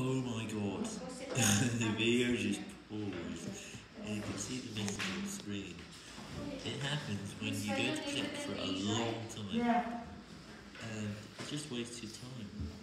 Oh my god. the video just paused and you can see the message on the screen. It happens when you go to click for a long time and it just wastes your time.